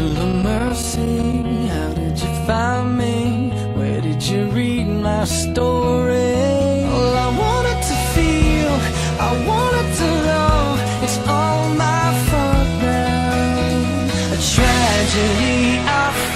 to the mercy. How did you find me? Where did you read my story? All I wanted to feel, I wanted to know. It's all my fault now. A tragedy I.